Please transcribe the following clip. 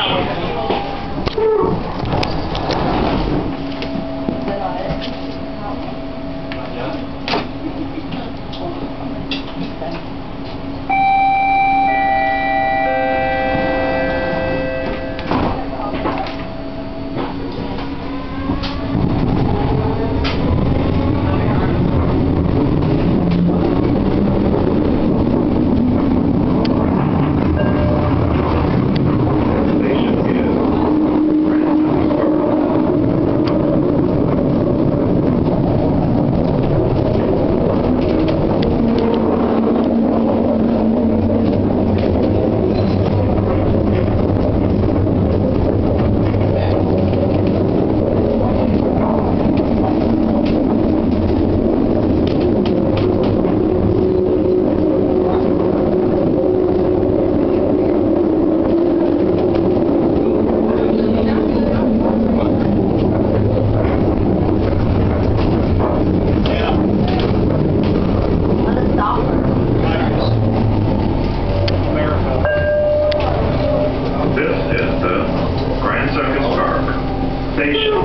Yeah. organization.